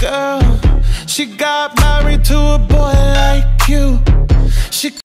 girl. She got married to a boy.